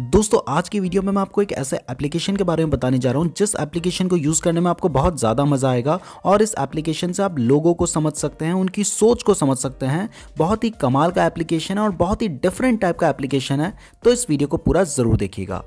दोस्तों, आज की वीडियो में मैं आपको एक ऐसे एप्लीकेशन के बारे में बताने जा रहा हूँ, जिस एप्लीकेशन को यूज़ करने में आपको बहुत ज़्यादा मज़ा आएगा और इस एप्लीकेशन से आप लोगों को समझ सकते हैं, उनकी सोच को समझ सकते हैं। बहुत ही कमाल का एप्लीकेशन है और बहुत ही डिफरेंट टाइप का एप्लीकेशन है तो इस वीडियो को पूरा ज़रूर देखिएगा।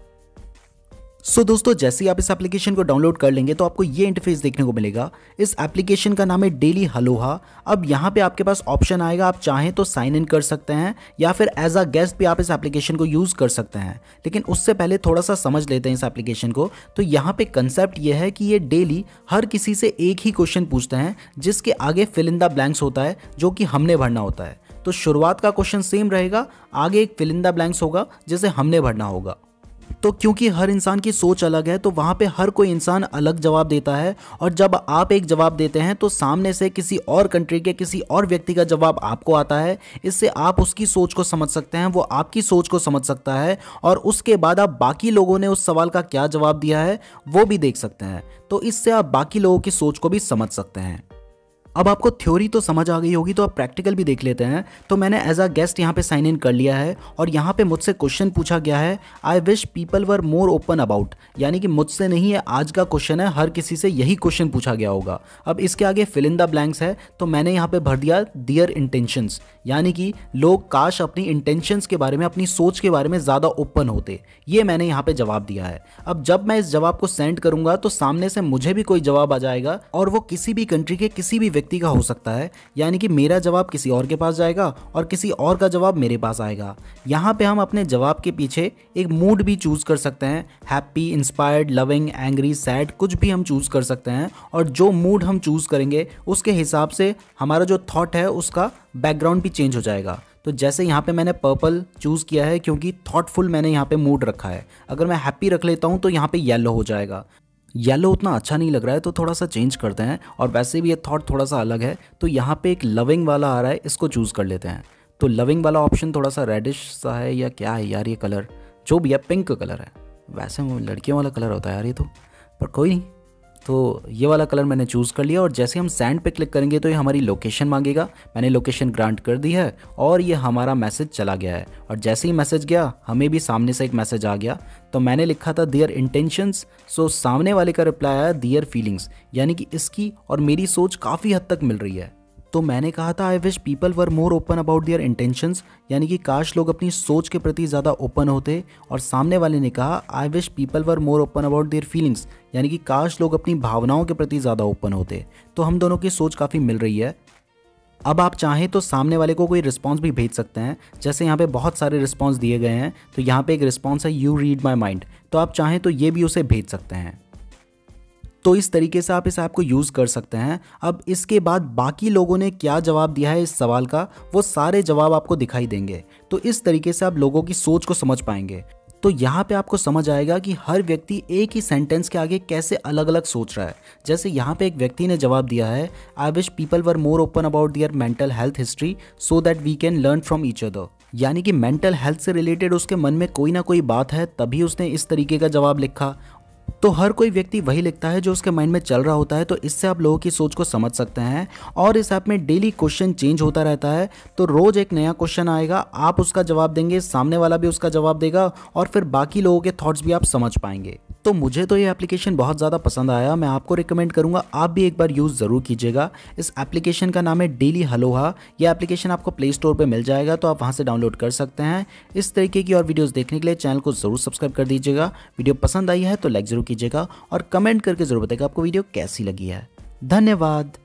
सो so, दोस्तों जैसे ही आप इस एप्लीकेशन को डाउनलोड कर लेंगे तो आपको ये इंटरफेस देखने को मिलेगा। इस एप्लीकेशन का नाम है डेली हलोहा अब यहाँ पे आपके पास ऑप्शन आएगा आप चाहें तो साइन इन कर सकते हैं या फिर एज अ गेस्ट भी आप इस एप्लीकेशन को यूज़ कर सकते हैं। लेकिन उससे पहले थोड़ा सा समझ लेते हैं इस एप्लीकेशन को। तो यहाँ पे कंसेप्ट ये है कि ये डेली हर किसी से एक ही क्वेश्चन पूछते हैं जिसके आगे फिल इन द ब्लैंक्स होता है जो कि हमने भरना होता है। तो शुरुआत का क्वेश्चन सेम रहेगा आगे एक फिल इन द ब्लैंक्स होगा जिसे हमने भरना होगा। तो क्योंकि हर इंसान की सोच अलग है तो वहाँ पे हर कोई इंसान अलग जवाब देता है। और जब आप एक जवाब देते हैं तो सामने से किसी और कंट्री के किसी और व्यक्ति का जवाब आपको आता है। इससे आप उसकी सोच को समझ सकते हैं, वो आपकी सोच को समझ सकता है। और उसके बाद आप बाकी लोगों ने उस सवाल का क्या जवाब दिया है, वो भी देख सकते हैं। तो इससे आप बाकी लोगों की सोच को भी समझ सकते हैं। अब आपको थ्योरी तो समझ आ गई होगी तो आप प्रैक्टिकल भी देख लेते हैं। तो मैंने एज अ गेस्ट यहाँ पे साइन इन कर लिया है और यहाँ पे मुझसे क्वेश्चन पूछा गया है I wish people were more open about यानी कि मुझसे नहीं है, आज का क्वेश्चन है, हर किसी से यही क्वेश्चन पूछा गया होगा। अब इसके आगे फिल इन द ब्लैंक्स है तो मैंने यहाँ पे भर दिया दियर इंटेंशंस यानी कि लोग काश अपनी इंटेंशंस के बारे में, अपनी सोच के बारे में ज़्यादा ओपन होते। ये मैंने यहाँ पे जवाब दिया है। अब जब मैं इस जवाब को सेंड करूँगा तो सामने से मुझे भी कोई जवाब आ जाएगा और वो किसी भी कंट्री के किसी भी व्यक्ति का हो सकता है, यानी कि मेरा जवाब किसी और के पास जाएगा और किसी और का जवाब मेरे पास आएगा। यहाँ पे हम अपने जवाब के पीछे एक मूड भी चूज़ कर सकते हैं happy inspired loving angry sad कुछ भी हम चूज़ कर सकते हैं और जो मूड हम चूज़ करेंगे, उसके हिसाब से हमारा जो थॉट है, उसका बैकग्राउंड भी चेंज हो जाएगा। तो जैसे यहाँ पे मैंने पर्पल चूज़ किया है, क्योंकि थॉटफुल मैंने यहाँ पे मूड रखा है। अगर मैं हैप्पी रख लेता हूँ तो यहाँ पे येलो हो जाएगा। येलो उतना अच्छा नहीं लग रहा है तो थोड़ा सा चेंज करते हैं। और वैसे भी ये थॉट थोड़ा सा अलग है। तो यहाँ पे एक लविंग वाला आ रहा है, इसको चूज़ कर लेते हैं। तो लविंग वाला ऑप्शन थोड़ा सा रेडिश सा है या क्या है यार ये कलर जो भी है पिंक कलर है। वैसे लड़कियों वाला कलर होता है यार ये तो। पर कोई नहीं। तो ये वाला कलर मैंने चूज़ कर लिया और जैसे हम सेंड पे क्लिक करेंगे तो ये हमारी लोकेशन मांगेगा। मैंने लोकेशन ग्रांट कर दी है और ये हमारा मैसेज चला गया है। और जैसे ही मैसेज गया, हमें भी सामने से एक मैसेज आ गया। तो मैंने लिखा था दियर इंटेंशंस सो सामने वाले का रिप्लाई आया दियर फीलिंग्स यानी कि इसकी और मेरी सोच काफ़ी हद तक मिल रही है। तो मैंने कहा था I wish people were more open about their intentions यानी कि काश लोग अपनी सोच के प्रति ज़्यादा ओपन होते। और सामने वाले ने कहा I wish people were more open about their feelings यानी कि काश लोग अपनी भावनाओं के प्रति ज़्यादा ओपन होते। तो हम दोनों की सोच काफ़ी मिल रही है। अब आप चाहें तो सामने वाले को कोई रिस्पॉन्स भी भेज सकते हैं। जैसे यहाँ पे बहुत सारे रिस्पॉन्स दिए गए हैं तो यहाँ पे एक रिस्पॉन्स है यू रीड माई माइंड तो आप चाहें तो ये भी उसे भेज सकते हैं। तो इस तरीके से आप इस ऐप को यूज़ कर सकते हैं। अब इसके बाद बाकी लोगों ने क्या जवाब दिया है इस सवाल का, वो सारे जवाब आपको दिखाई देंगे। तो इस तरीके से आप लोगों की सोच को समझ पाएँगे। तो यहाँ पे आपको समझ आएगा कि हर व्यक्ति एक ही सेंटेंस के आगे कैसे अलग अलग सोच रहा है। जैसे यहाँ पे एक व्यक्ति ने जवाब दिया है I wish people were more open about their mental health history so that we can learn from each other यानी कि मेंटल हेल्थ से रिलेटेड उसके मन में कोई ना कोई बात है, तभी उसने इस तरीके का जवाब लिखा। तो हर कोई व्यक्ति वही लिखता है जो उसके माइंड में चल रहा होता है तो इससे आप लोगों की सोच को समझ सकते हैं और इस ऐप में डेली क्वेश्चन चेंज होता रहता है। तो रोज एक नया क्वेश्चन आएगा, आप उसका जवाब देंगे, सामने वाला भी उसका जवाब देगा और फिर बाकी लोगों के थॉट्स भी आप समझ पाएँगे। तो मुझे तो ये एप्लीकेशन बहुत ज़्यादा पसंद आया। मैं आपको रिकमेंड करूँगा, आप भी एक बार यूज़ ज़रूर कीजिएगा। इस एप्लीकेशन का नाम है डेली हलोहा यह एप्लीकेशन आपको प्ले स्टोर पर मिल जाएगा तो आप वहाँ से डाउनलोड कर सकते हैं। इस तरीके की और वीडियोज़ देखने के लिए चैनल को ज़रूर सब्सक्राइब कर दीजिएगा। वीडियो पसंद आई है तो लाइक ज़रूर कीजिएगा और कमेंट करके ज़रूर बताएगा आपको वीडियो कैसी लगी है। धन्यवाद।